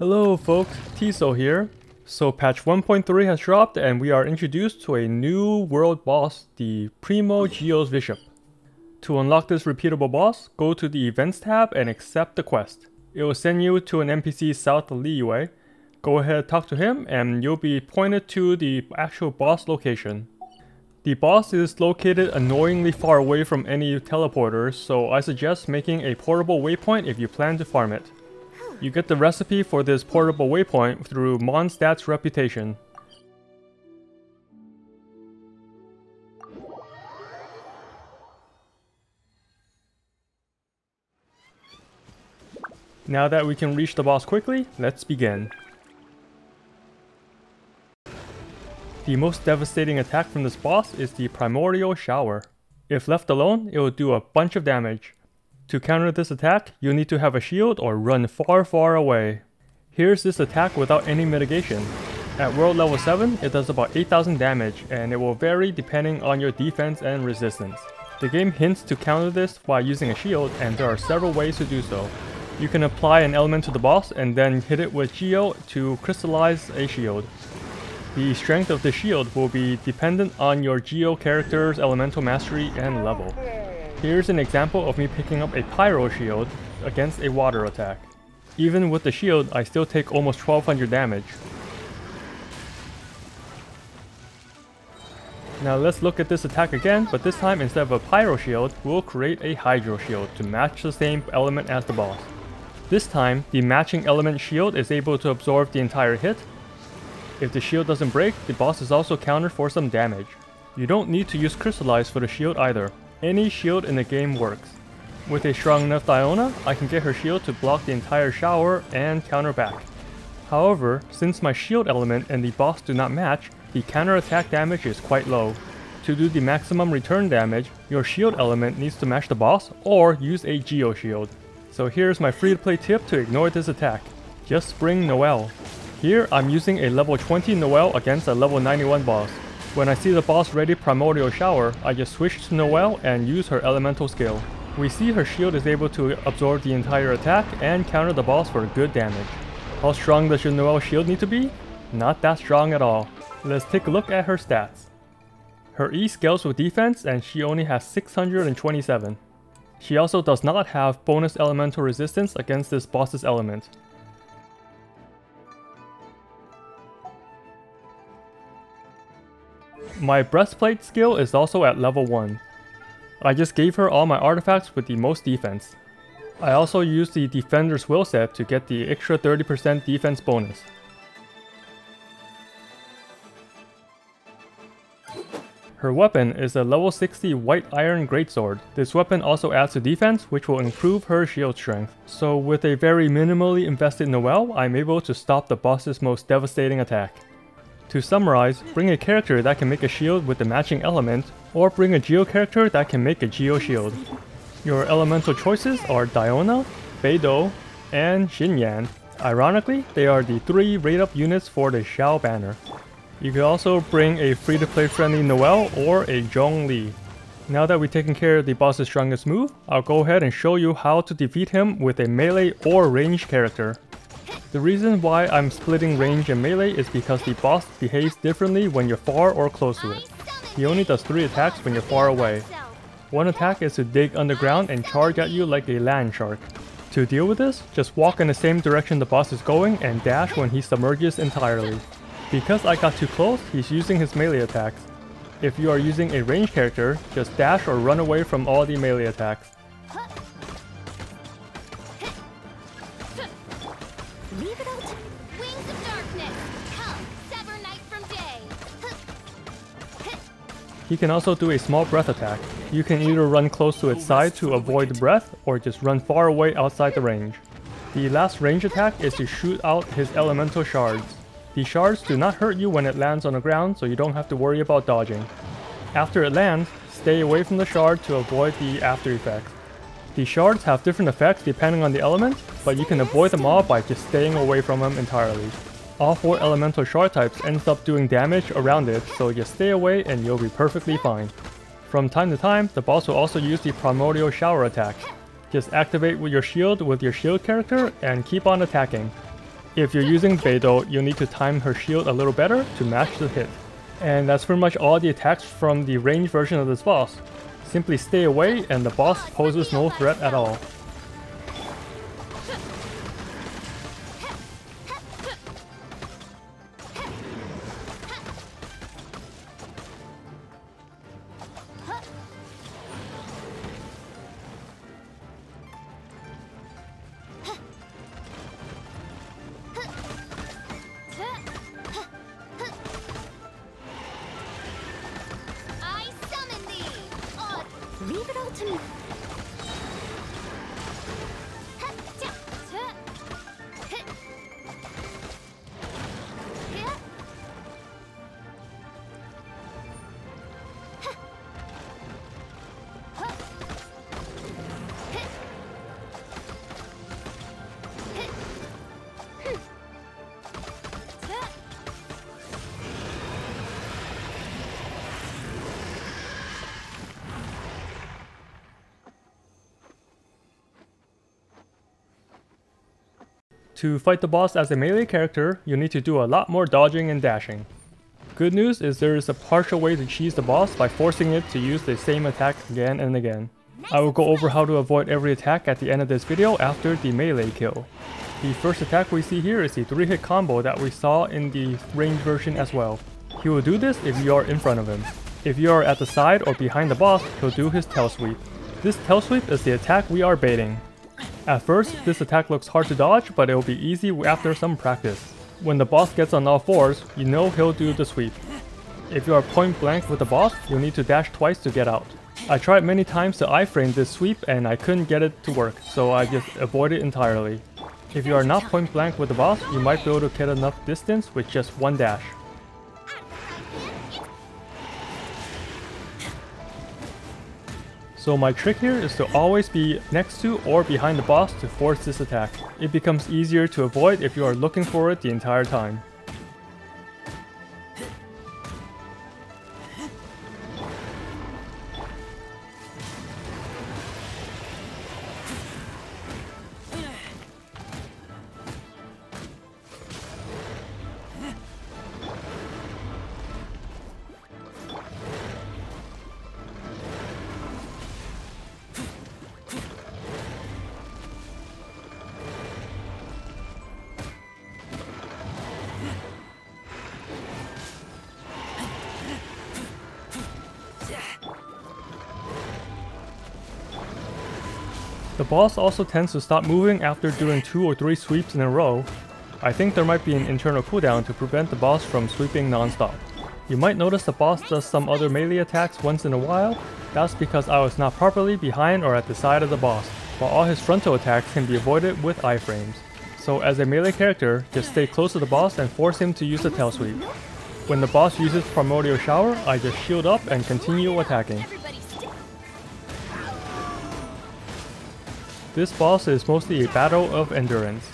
Hello folks, TSouL here. So patch 1.3 has dropped and we are introduced to a new world boss, the Primo Geovishap. To unlock this repeatable boss, go to the events tab and accept the quest. It will send you to an NPC south of Liyue. Go ahead talk to him and you'll be pointed to the actual boss location. The boss is located annoyingly far away from any teleporters, so I suggest making a portable waypoint if you plan to farm it. You get the recipe for this portable waypoint through Mondstadt's reputation. Now that we can reach the boss quickly, let's begin. The most devastating attack from this boss is the Primordial Shower. If left alone, it will do a bunch of damage. To counter this attack, you'll need to have a shield or run far far away. Here's this attack without any mitigation. At world level 7, it does about 8000 damage and it will vary depending on your defense and resistance. The game hints to counter this by using a shield and there are several ways to do so. You can apply an element to the boss and then hit it with Geo to crystallize a shield. The strength of the shield will be dependent on your Geo character's elemental mastery and level. Here's an example of me picking up a Pyro Shield against a water attack. Even with the shield, I still take almost 1200 damage. Now let's look at this attack again, but this time instead of a Pyro Shield, we'll create a Hydro Shield to match the same element as the boss. This time, the matching element shield is able to absorb the entire hit. If the shield doesn't break, the boss is also countered for some damage. You don't need to use Crystallize for the shield either. Any shield in the game works. With a strong enough Diona, I can get her shield to block the entire shower and counter back. However, since my shield element and the boss do not match, the counter attack damage is quite low. To do the maximum return damage, your shield element needs to match the boss or use a Geo Shield. So here's my free to play tip to ignore this attack. Just bring Noelle. Here I'm using a level 20 Noelle against a level 91 boss. When I see the boss ready Primordial Shower, I just switch to Noelle and use her elemental skill. We see her shield is able to absorb the entire attack and counter the boss for good damage. How strong does your Noelle shield need to be? Not that strong at all. Let's take a look at her stats. Her E scales with defense and she only has 627. She also does not have bonus elemental resistance against this boss's element. My breastplate skill is also at level 1. I just gave her all my artifacts with the most defense. I also used the Defender's Will set to get the extra 30% defense bonus. Her weapon is a level 60 White Iron Greatsword. This weapon also adds to defense, which will improve her shield strength. So with a very minimally invested Noelle, I'm able to stop the boss's most devastating attack. To summarize, bring a character that can make a shield with the matching element, or bring a Geo character that can make a Geo shield. Your elemental choices are Diona, Beidou, and Xinyan. Ironically, they are the three rate-up units for the Xiao banner. You could also bring a free-to-play friendly Noelle or a Zhongli. Now that we've taken care of the boss's strongest move, I'll go ahead and show you how to defeat him with a melee or range character. The reason why I'm splitting range and melee is because the boss behaves differently when you're far or close to it. He only does 3 attacks when you're far away. One attack is to dig underground and charge at you like a land shark. To deal with this, just walk in the same direction the boss is going and dash when he submerges entirely. Because I got too close, he's using his melee attacks. If you are using a range character, just dash or run away from all the melee attacks. He can also do a small breath attack. You can either run close to its side to avoid the breath, or just run far away outside the range. The last range attack is to shoot out his elemental shards. The shards do not hurt you when it lands on the ground, so you don't have to worry about dodging. After it lands, stay away from the shard to avoid the after effects. The shards have different effects depending on the element, but you can avoid them all by just staying away from them entirely. All four elemental shard types ends up doing damage around it, so just stay away and you'll be perfectly fine. From time to time, the boss will also use the Primordial Shower attack. Just activate with your shield with your shield character and keep on attacking. If you're using Beidou, you'll need to time her shield a little better to match the hit. And that's pretty much all the attacks from the range version of this boss. Simply stay away and the boss poses no threat at all. To fight the boss as a melee character, you need to do a lot more dodging and dashing. Good news is there is a partial way to cheese the boss by forcing it to use the same attack again and again. I will go over how to avoid every attack at the end of this video after the melee kill. The first attack we see here is the 3-hit combo that we saw in the range version as well. He will do this if you are in front of him. If you are at the side or behind the boss, he'll do his tail sweep. This tail sweep is the attack we are baiting. At first, this attack looks hard to dodge, but it will be easy after some practice. When the boss gets on all fours, you know he'll do the sweep. If you are point blank with the boss, you'll need to dash twice to get out. I tried many times to iframe this sweep and I couldn't get it to work, so I just avoid it entirely. If you are not point blank with the boss, you might be able to get enough distance with just one dash. So my trick here is to always be next to or behind the boss to force this attack. It becomes easier to avoid if you are looking for it the entire time. The boss also tends to stop moving after doing 2 or 3 sweeps in a row. I think there might be an internal cooldown to prevent the boss from sweeping non-stop. You might notice the boss does some other melee attacks once in a while, that's because I was not properly behind or at the side of the boss, while all his frontal attacks can be avoided with iframes. So as a melee character, just stay close to the boss and force him to use the tail sweep. When the boss uses Primordial Shower, I just shield up and continue attacking. This boss is mostly a battle of endurance.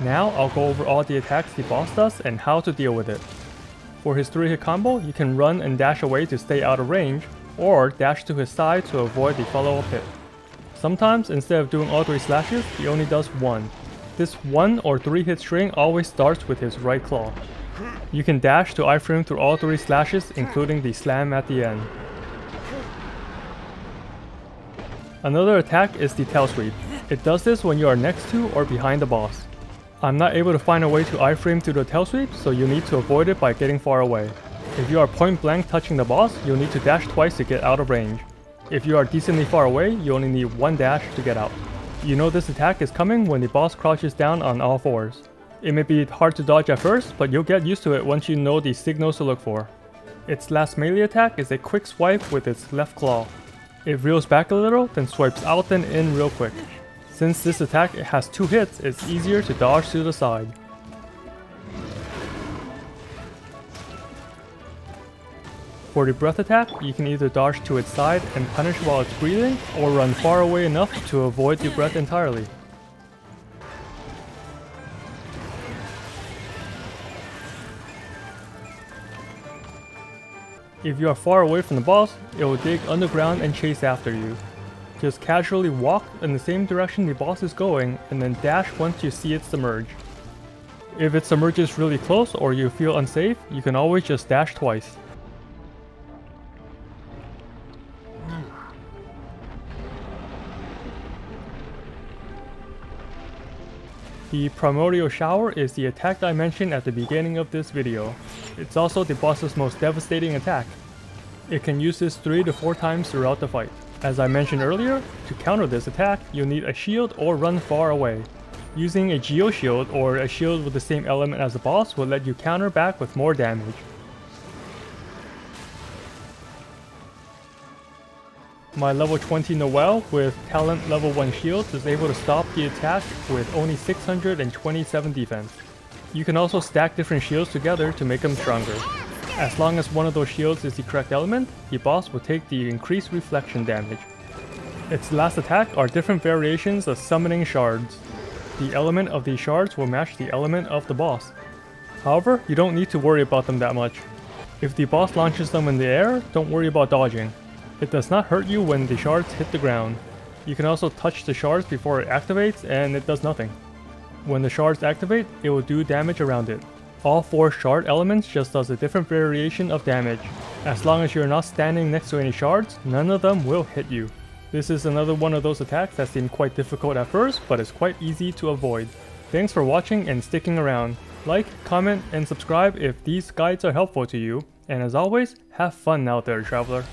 Now I'll go over all the attacks the boss does and how to deal with it. For his 3 hit combo, you can run and dash away to stay out of range, or dash to his side to avoid the follow-up hit. Sometimes, instead of doing all 3 slashes, he only does 1. This 1 or 3 hit string always starts with his right claw. You can dash to iframe through all three slashes, including the slam at the end. Another attack is the tail sweep. It does this when you are next to or behind the boss. I'm not able to find a way to iframe through the tail sweep, so you need to avoid it by getting far away. If you are point blank touching the boss, you'll need to dash twice to get out of range. If you are decently far away, you only need one dash to get out. You know this attack is coming when the boss crouches down on all fours. It may be hard to dodge at first, but you'll get used to it once you know the signals to look for. Its last melee attack is a quick swipe with its left claw. It reels back a little, then swipes out and in real quick. Since this attack has two hits, it's easier to dodge to the side. For the breath attack, you can either dodge to its side and punish while it's breathing, or run far away enough to avoid the breath entirely. If you are far away from the boss, it will dig underground and chase after you. Just casually walk in the same direction the boss is going and then dash once you see it submerge. If it submerges really close or you feel unsafe, you can always just dash twice. The Primordial Shower is the attack I mentioned at the beginning of this video. It's also the boss's most devastating attack. It can use this 3 to 4 times throughout the fight. As I mentioned earlier, to counter this attack, you'll need a shield or run far away. Using a Geo Shield or a shield with the same element as the boss will let you counter back with more damage. My level 20 Noelle with talent level 1 shield is able to stop the attack with only 627 defense. You can also stack different shields together to make them stronger. As long as one of those shields is the correct element, the boss will take the increased reflection damage. Its last attack are different variations of summoning shards. The element of these shards will match the element of the boss. However, you don't need to worry about them that much. If the boss launches them in the air, don't worry about dodging. It does not hurt you when the shards hit the ground. You can also touch the shards before it activates and it does nothing. When the shards activate, it will do damage around it. All four shard elements just does a different variation of damage. As long as you're not standing next to any shards, none of them will hit you. This is another one of those attacks that seem quite difficult at first, but is quite easy to avoid. Thanks for watching and sticking around. Like, comment, and subscribe if these guides are helpful to you. And as always, have fun out there, traveler.